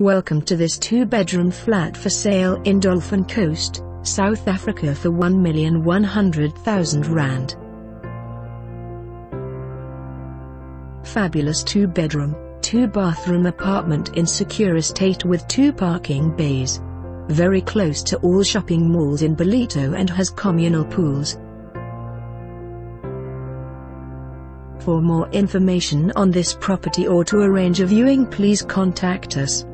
Welcome to this two-bedroom flat for sale in Dolphin Coast, South Africa for 1,100,000 Rand. Fabulous two-bedroom, two-bathroom apartment in secure estate with two parking bays. Very close to all shopping malls in Ballito and has communal pools. For more information on this property or to arrange a viewing please contact us.